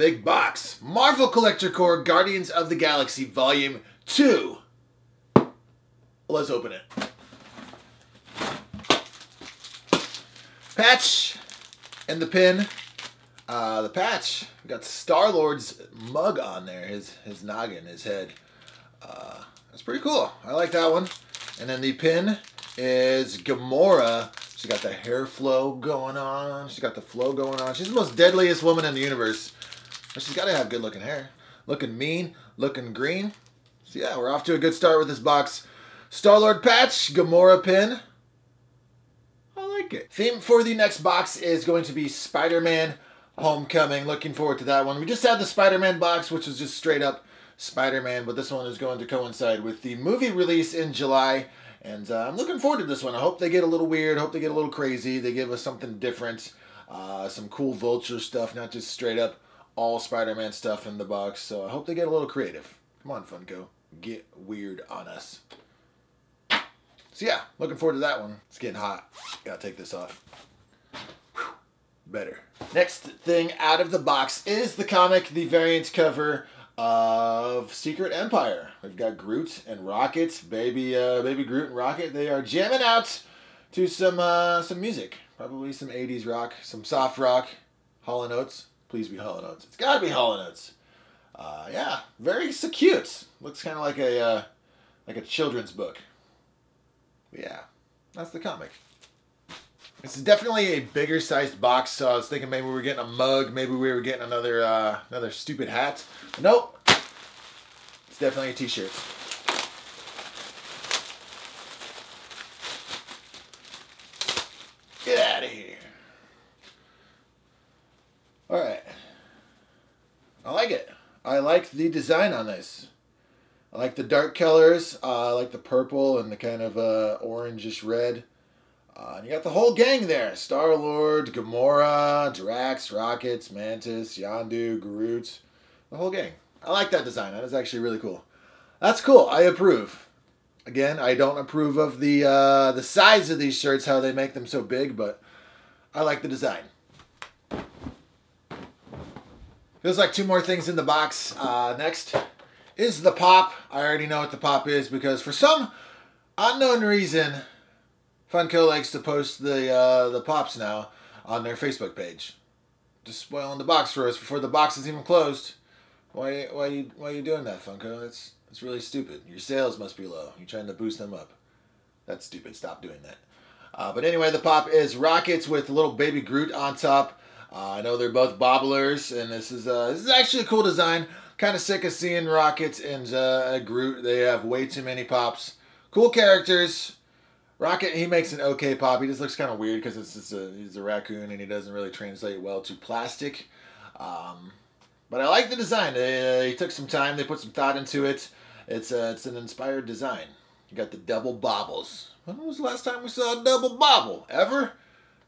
big box. Marvel Collector Corps Guardians of the Galaxy Volume 2. Let's open it. Patch and the pin. Uh, the patch got Star Lord's mug on there, his his noggin, his head. Uh, that's pretty cool. I like that one. And then the pin is Gamora. She's got the hair flow going on. She's got the flow going on. She's the most deadliest woman in the universe. But she's got to have good looking hair. Looking mean, looking green. So yeah, we're off to a good start with this box. Star-Lord patch, Gamora pin. I like it. Theme for the next box is going to be Spider-Man Homecoming. Looking forward to that one. We just had the Spider-Man box, which was just straight up Spider-Man, but this one is going to coincide with the movie release in July. And uh, I'm looking forward to this one. I hope they get a little weird. Hope they get a little crazy. They give us something different. Uh, some cool Vulture stuff, not just straight up all Spider-Man stuff in the box. So I hope they get a little creative. Come on, Funko. Get weird on us. So yeah, looking forward to that one. It's getting hot. Gotta take this off. Whew. Better. Next thing out of the box is the comic, the variant cover of Secret Empire. We've got Groot and Rocket, baby, uh, baby Groot and Rocket. They are jamming out to some uh, some music, probably some '80s rock, some soft rock, Hall and Oates. Please be Hall and Oates. It's got to be Hall and Oates. Uh, yeah, very so cute. Looks kind of like a uh, like a children's book. Yeah, that's the comic. Is definitely a bigger sized box, so I was thinking maybe we were getting a mug, maybe we were getting another uh, another stupid hat. Nope. It's definitely a t-shirt. Get out of here. Alright. I like it. I like the design on this. I like the dark colors. Uh, I like the purple and the kind of uh, orangish red. Uh, and you got the whole gang there. Star-Lord, Gamora, Drax, Rockets, Mantis, Yondu, Groot. The whole gang. I like that design. That is actually really cool. That's cool. I approve. Again, I don't approve of the uh, the size of these shirts, how they make them so big, but I like the design. Feels like two more things in the box. Uh, next is the pop. I already know what the pop is because for some unknown reason, Funko likes to post the uh, the pops now on their Facebook page. Just spoiling the box for us before the box is even closed. Why why you why are you doing that, Funko? That's that's really stupid. Your sales must be low. You're trying to boost them up. That's stupid. Stop doing that. Uh, but anyway, the pop is rockets with a little baby Groot on top. Uh, I know they're both bobblers, and this is uh, this is actually a cool design. Kind of sick of seeing rockets and uh, Groot. They have way too many pops. Cool characters. Rocket, he makes an okay pop. He just looks kind of weird because it's just a he's a raccoon and he doesn't really translate well to plastic. Um, but I like the design. They, uh, took some time. They put some thought into it. It's uh, it's an inspired design. You got the double bobbles. When was the last time we saw a double bobble? Ever?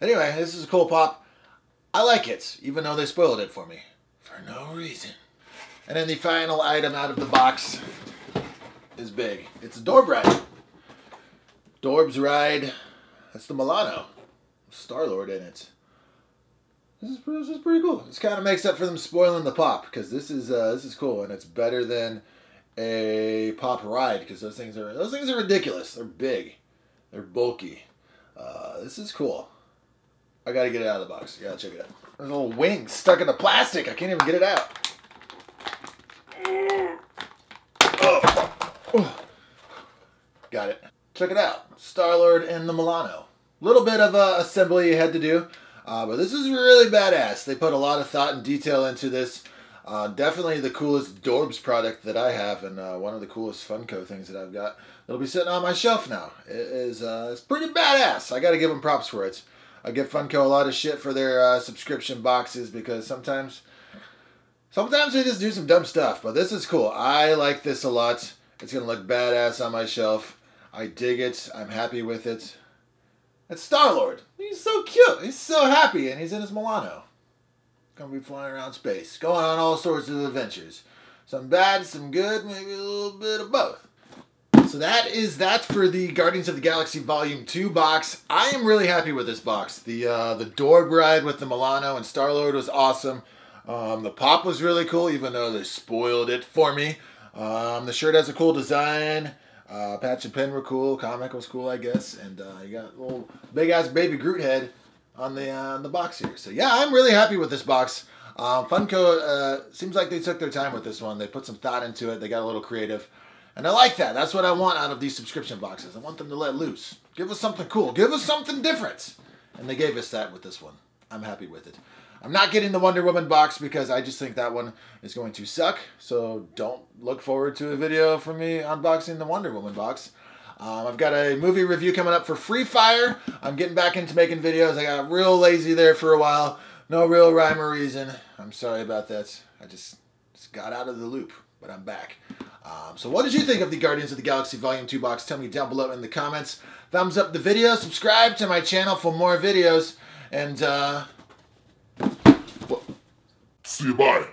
Anyway, this is a cool pop. I like it, even though they spoiled it for me. For no reason. And then the final item out of the box is big. It's a Dorb Ride. Dorbz Ride. That's the Milano. Star-Lord in it. This is, this is pretty cool. This kind of makes up for them spoiling the pop because this is uh, this is cool and it's better than a pop ride because those things are those things are ridiculous. They're big, they're bulky. Uh, this is cool. I gotta get it out of the box. Gotta check it out. There's a little wing stuck in the plastic. I can't even get it out. Oh. Oh. Got it. Check it out. Star-Lord and the Milano. Little bit of assembly you had to do. Uh, but this is really badass. They put a lot of thought and detail into this. Uh, definitely the coolest Dorbz product that I have, and uh, one of the coolest Funko things that I've got. It'll be sitting on my shelf now. It is uh, it's pretty badass. I got to give them props for it. I give Funko a lot of shit for their uh, subscription boxes because sometimes, sometimes they just do some dumb stuff. But this is cool. I like this a lot. It's gonna look badass on my shelf. I dig it. I'm happy with it. It's Star Lord. He's so cute. He's so happy, and he's in his Milano. Gonna be flying around space, going on all sorts of adventures. Some bad, some good, maybe a little bit of both. So that is that for the Guardians of the Galaxy Volume 2 box. I am really happy with this box. The uh, the Dorb ride with the Milano and Star-Lord was awesome. Um, the pop was really cool, even though they spoiled it for me. Um, the shirt has a cool design. Uh, patch and pin were cool. Comic was cool, I guess. And uh, you got a little big ass baby Groot head on the uh, on the box here. So yeah, I'm really happy with this box. Um, Funko uh, seems like they took their time with this one. They put some thought into it. They got a little creative. And I like that. That's what I want out of these subscription boxes. I want them to let loose. Give us something cool. Give us something different. And they gave us that with this one. I'm happy with it. I'm not getting the Wonder Woman box because I just think that one is going to suck. So don't look forward to a video from me unboxing the Wonder Woman box. Um, I've got a movie review coming up for Free Fire. I'm getting back into making videos. I got real lazy there for a while. No real rhyme or reason. I'm sorry about that. I just, just got out of the loop, but I'm back. Um, so what did you think of the Guardians of the Galaxy Volume 2 box? Tell me down below in the comments. Thumbs up the video, subscribe to my channel for more videos, and uh... See you, bye.